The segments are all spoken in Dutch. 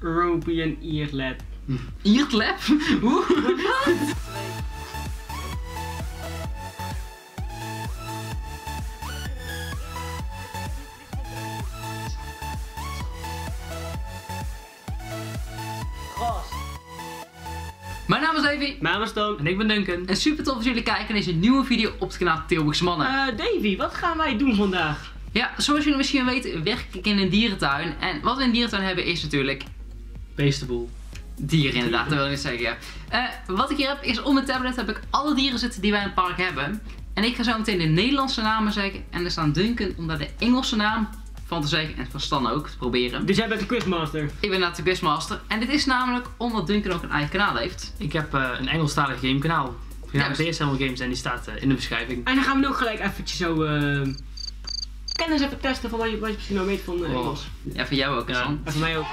European Earlab. Iertlab? Hoe? Gast. Mijn naam is Davy. Mijn naam is Toon. En ik ben Duncan. En super tof dat jullie kijken naar deze nieuwe video op het kanaal Tilburgse Mannen. Eh, Davy, wat gaan wij doen vandaag? Ja, zoals jullie misschien weten werk ik in een dierentuin. En wat we in een dierentuin hebben is natuurlijk Beestenboel. dieren inderdaad, dat wil ik niet zeggen. Ja. Eh, wat ik hier heb is op mijn tablet heb ik alle dieren zitten die wij in het park hebben. En ik ga zo meteen de Nederlandse namen zeggen. En er staan Duncan om daar de Engelse naam van te zeggen. En van Stan ook, te proberen. Dus jij bent de quizmaster. Ik ben inderdaad de quizmaster. En dit is namelijk omdat Duncan ook een eigen kanaal heeft. Ik heb eh, een Engelstalig gamekanaal. Ja, Juist. DSL Games en die staat eh, in de beschrijving. En dan gaan we nu ook gelijk eventjes zo... eh kennis even testen van wat je, wat je misschien nou weet van eh, Oh. Engels. Ja, voor jou ook, Ja. Stan. En voor mij ook.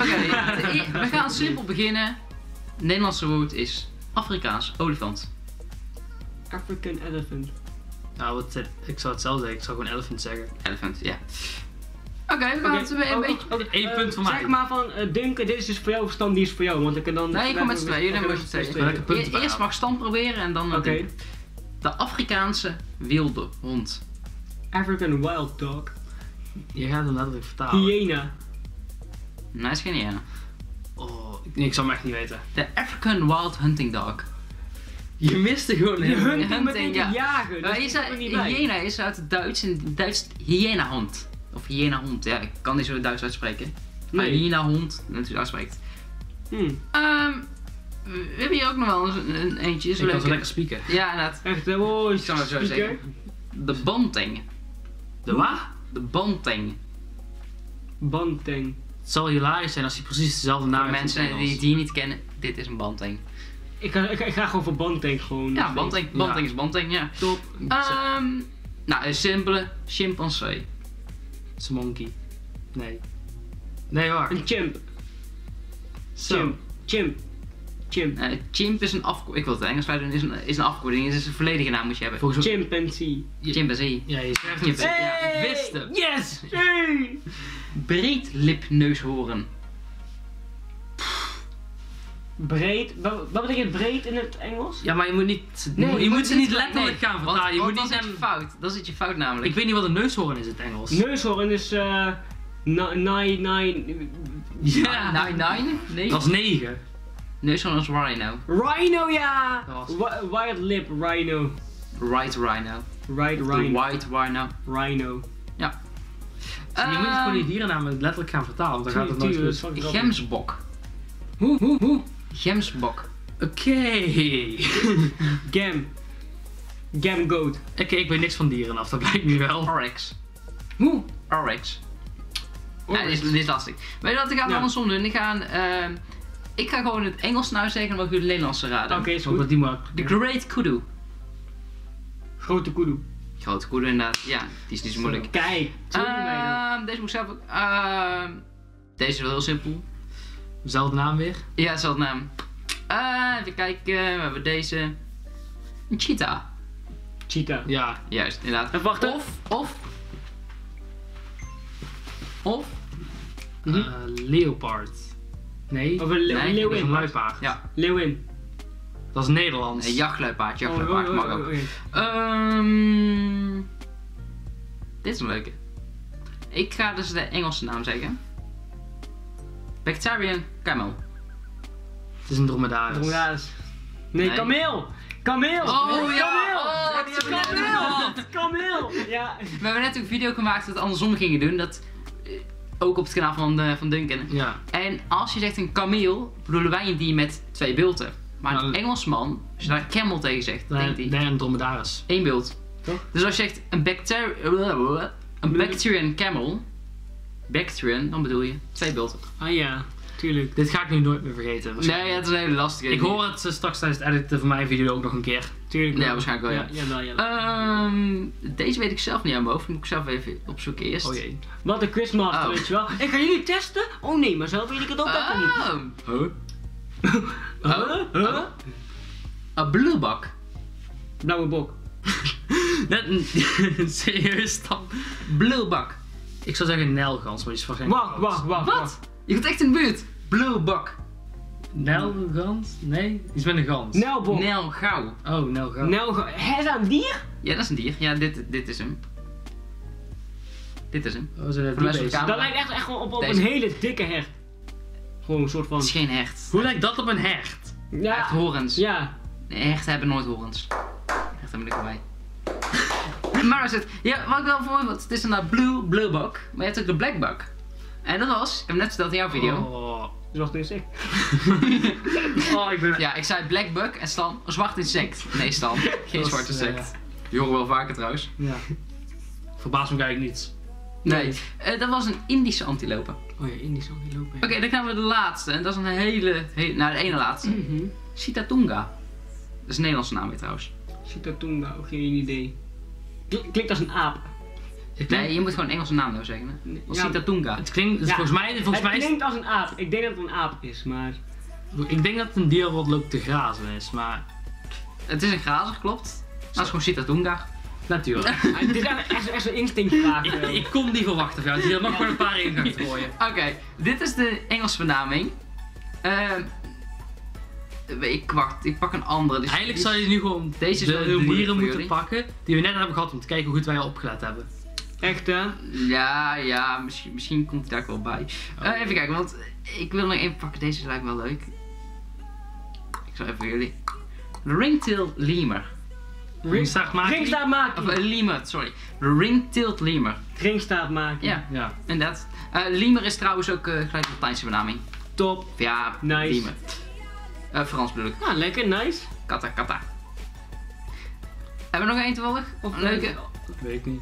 Oké, we gaan simpel beginnen. Het Nederlandse woord is Afrikaans olifant. African elephant. Nou, wat, ik zou het zelf zeggen. Ik zou gewoon elephant zeggen. Elephant, ja. Oké, we gaan het een, een Oh, beetje... oh, oh, Eén eh, punt voor mij. Zeg maar van uh, Duncan, dit is dus voor jou, Stan, die is voor jou. Want ik kan dan... Nee, ik kom met z'n tweeën, jullie hebben met z'n tweeën. Eerst mag Stan proberen en dan... Oké. De Afrikaanse wilde hond. African wild dog. Je gaat hem letterlijk vertalen. Hyena. Nee, is geen hyena. Oh, ik, nee, ik zou hem echt niet weten. De African Wild Hunting Dog. Je miste gewoon helemaal. hunting hunting, ja. jagen. Dat je is niet bij. hyena is uit het Duits en Duits hyena hond. Of hyena hond, ja, ik kan niet zo Duits uitspreken. Maar Nee. hyena hond, natuurlijk uitspreekt. Hmm. Ehm, we hebben hier ook nog wel een, een eentje. Is Ik kan zo lekker spieken. Ja, inderdaad. Echt? Oh, Ik zal het zo zeggen. De banting. De wat? De banting. Banteng. Het zal hilarisch zijn als hij precies dezelfde naam heeft mensen die die niet kennen, dit is een banting. Ik ga, ik, ga- ik ga gewoon voor Banteng gewoon. Ja, banting. Ja. Banting is banting, ja. Top. Ehm, nou, een simpele chimpansee. Het is een monkey. Nee. Nee, wacht. Een chimp. Zo. Chimp. Chimp. Chimp. Eh, chimp is een afkorting. Ik wil het Engels doen. Is een, is een afkorting. Het is een volledige naam moet je hebben. Volgens. Chimpanzee. Chimpansee. Ja, je schrijft het. Ja, Hey! wist hem. Yes! Hey! Breedlipneushoorn. Breed. Wat, wat betekent breed in het Engels? Ja, maar je moet niet... Nee, je moet ze niet nee, letterlijk gaan want- vertalen. Je want moet niet hem... fout. Dan zit je fout namelijk. Ik weet niet wat een neushoorn is in het Engels. Neushoorn is eh. ni- nine, nine. Ja. Nine, nine? Nee. Dat is 9. Neushoorn is rhino. Rhino, ja! Was- Wild lip rhino. Right rhino. Right The rhino. white rhino. Rhino. je moet gewoon die Ehm, dierennamen letterlijk gaan vertalen, want dan gaat het nooit goed. Gemsbok. Hoe, hoe, hoe? Gemsbok. Oké. Gam. Gam goat. Oké, ik weet niks van dieren af, dat blijkt nu wel. Oryx. Hoe? Oryx. Ja, dit is, dit is lastig. Weet je wat, ik ga het Ja. andersom doen. Ik ga, ehm, ik ga gewoon het Engels nou zeggen en dan mag jullie het Nederlandse raden. Oké, is goed. die maar. The Great Kudu. Grote kudu. Grote kudu inderdaad. Ja, die is niet zo moeilijk. Kijk. Ehm, deze moet ik zelf ook... ehm, deze is wel heel simpel. Zelfde naam weer. Ja, hetzelfde naam. Eh, even kijken, we hebben deze. Een cheetah. Cheetah. Ja. Juist, inderdaad. Even wachten. Of, of... Of... Mhm. Eh, leopard. Nee. Of een Nee, is een leeuwin. luipaard. Ja, Leeuwin. Dat is Nederlands. een jachtluipaard, Oh, jachtluipaard, oh, mag oh, ook. oh. Ehm, dit is een leuke. Ik ga dus de Engelse naam zeggen. Bacterian camel. Het is een dromedaris. Dromedaris. Nee, Nee. kameel! Kameel! Oh, Nee, ja. Kameel! Oh, die kameel! Kameel! Ja. We hebben net een video gemaakt dat we het andersom gingen doen. Dat, eh, ook op het kanaal van, eh, van Duncan. Ja. En als je zegt een kameel, bedoelen wij een dier met twee bulten. Maar een Nou, Engelsman, als je daar camel tegen zegt, Nee, denkt hij nee, een dromedaris. één bult. Toch? Dus als je zegt een, bacteri een bacterian camel, bacterian, dan bedoel je twee bulten. Ah ja, tuurlijk. Dit ga ik nu nooit meer vergeten. Nee, het is een hele lastige. Ik hoor het eh, straks tijdens het editen van mijn video ook nog een keer. Tuurlijk Ja, waarschijnlijk wel, ja. Ja, jawel, jawel. Ehm, deze weet ik zelf niet aan mijn hoofd. Moet ik zelf even opzoeken eerst. Oh jee. Wat een quizmaster, Oh. weet je wel. Ik ga jullie testen? Oh nee, maar zelf weet ik het ook even niet. Oh, Huh? Huh? Huh? een bluebak. Blauwe bok. Net een serieus dan. Bluebak. Ik zou zeggen Nelgans, maar die is waarschijnlijk Wacht, wacht, wacht. Wat? Je komt echt in de buurt. Blue Buck. Nelgans? Nee? Iets met een gans. Nelbok. Nel Gauw. Oh, Nelgans. Nel... Hé, is dat een dier? Ja, dat is een dier. Ja, dit, dit is hem. Dit is hem. Oh, kamer. Dat lijkt echt, echt gewoon op, op Deze. een hele dikke hert. Gewoon een soort van... Het is geen hert. Hoe lijkt dat op een? Hij Ja. heeft horens. Ja. Nee, hechten hebben nooit horens. Hechten hebben er bij. maar is het. Ja, wat ik wel voor het is een uh, blue, blue buck, maar je hebt ook de black buck. En dat was, ik heb net verteld in jouw video. Oh. Zoals het is ik. oh, ik ben... Ja, ik zei black buck en Stan, een zwart insect. Nee Stan, geen zwarte eh, insect. Die horen wel vaker trouwens. Ja. Verbaast me eigenlijk niets. Nee, eh, dat was een Indische antilope. Oh ja, Indisch ook niet lopen. Oké, dan gaan we de laatste. En dat is een hele, hele nou de ene laatste. Sitatunga. Dat is een Nederlandse naam weer trouwens. Sitatunga, ook geen idee. Kl- Klinkt als een aap. Het klinkt, Nee, je moet gewoon een Engelse naam nou zeggen. Hè? Of Ja, Sitatunga. het klinkt dus Ja. volgens mij, volgens het mij is, klinkt als een aap. Ik denk dat het een aap is, maar... ik denk dat het een dier wat loopt te grazen is, maar Het is een grazer, klopt. Dat is gewoon Sitatunga. natuurlijk. Ah, Dit is echt, echt, zo'n instinctvraag. ik, ik kon niet verwachten van jou, dus hier nog maar een paar in gaan gooien. Oké, dit is de Engelse benaming. Ehm ik wacht, ik pak een andere. Dus Eigenlijk zou je nu gewoon Deze de, dieren moeten jullie. pakken die we net hebben gehad om te kijken hoe goed wij al opgelet hebben. Echt, hè? Ja, ja, misschien, misschien komt hij daar ook wel bij. Oh. Eh, even kijken, want ik wil nog één pakken. Deze lijkt me wel leuk. Ik zal even voor jullie. Ringtail lemur. Ringstaart maken. Ringstaat Of maken. eh, lemur, sorry. Ringtailed lemur. Ringstaat maken. Ja, Ja. inderdaad. Eh lemur is trouwens ook eh, gelijk de Latijnse benaming. Top. Ja, Nice. lemur. Frans bedoel ik. Ah, lekker, nice. Kata, kata. Hebben we nog één toevallig? Of Een leuke? Weet ik niet.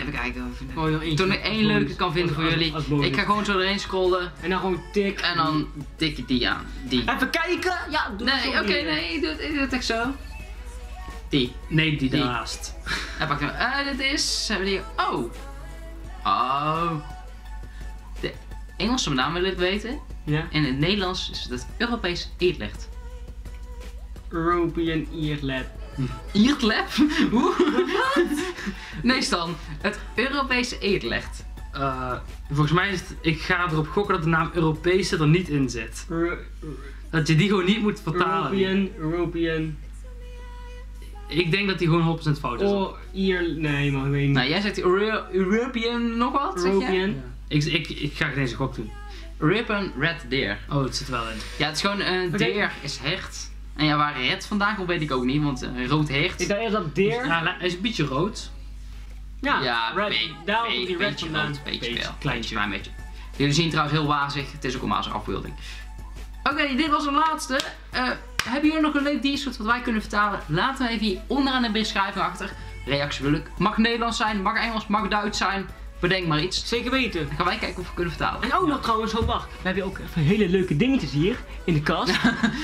Even kijken. of ik eentje. Toen ik één leuke kan vinden voor Als- jullie. als bonus. Ik ga gewoon zo erin scrollen En dan gewoon tik. en dan tik ik die aan. Die. Even kijken! Ja, doe Nee, oké, nee, ik doe, het, ik doe het echt zo. Die. Nee, die Die. daarnaast. En pak hem. Eh, dit is. Hebben die. Oh. Oh. De Engelse naam wil ik weten. Ja. In het Nederlands is het het Europees eetlicht. European Earlap. Eetlab? Hoe? nee, Stan. Het Europese eetlicht. Eh, volgens mij is het, ik ga erop gokken dat de naam Europese er niet in zit. Euro- Dat je die gewoon niet moet vertalen. European, European. Ik denk dat die gewoon 100% fout is. Oh, Ear... Nee, man, ik weet niet. Nou, jij zegt Euro European nog wat, zeg je? European. Ja. Ik, ik, ik ga geen eens een gok doen. European Red Deer. Oh, het zit wel in. Ja, het is gewoon een deer is hert. En ja, waar red vandaan komt weet ik ook niet, want een rood hert. Ik dacht eerst dat deer. Ja, hij is een beetje rood. Ja, Ja, red. be- be- die red vandaan. rood, beetje wel. kleintje. Klein beetje. Jullie zien trouwens heel wazig, het is ook een wazige afbeelding. Oké, dit was de laatste. Eh, hebben jullie nog een leuk diersoort wat wij kunnen vertalen? Laten we even hier onderaan de beschrijving achter. Reactie wil ik. Mag Nederlands zijn, mag Engels, mag Duits zijn. Bedenk maar iets. Zeker weten. Dan gaan wij kijken of we kunnen vertalen. En ook nog trouwens, oh wacht, we hebben ook even hele leuke dingetjes hier in de kast.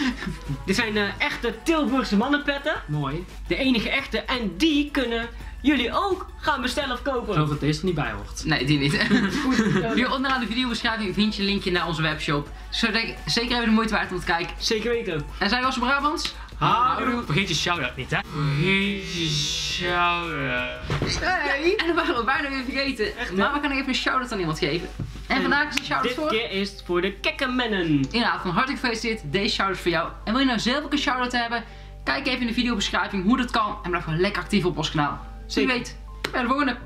Dit zijn eh, echte Tilburgse mannenpetten. Mooi. De enige echte. En die kunnen jullie ook gaan bestellen of Ik kopen. geloof dat deze er niet bij hoort. Nee, die niet. Goed, eh, Hier onderaan de videobeschrijving vind je een linkje naar onze webshop. Dus ik zeker even de moeite waard om te kijken. Zeker weten. En zijn we als Brabants? Houdoe. Vergeet je shout-out niet, hè? Vergeet je shout-out. Nee. En dan waren we bijna weer vergeten. Echt, maar we gaan even een shout-out aan iemand geven. En, En vandaag is een shout-out Dit voor... keer is het voor de kekkemennen. Inderdaad, van harte gefeliciteerd. Deze shout-out is voor jou. En wil je nou zelf ook een shout-out hebben? Kijk even in de videobeschrijving hoe dat kan. En blijf gewoon lekker actief op ons kanaal. Wie Zeker. weet, bij de volgende.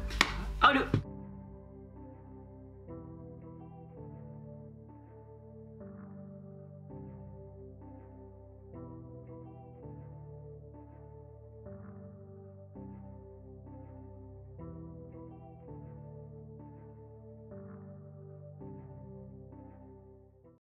Houdoe.